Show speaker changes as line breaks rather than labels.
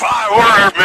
If